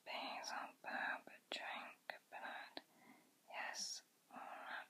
has on. Yes, all right.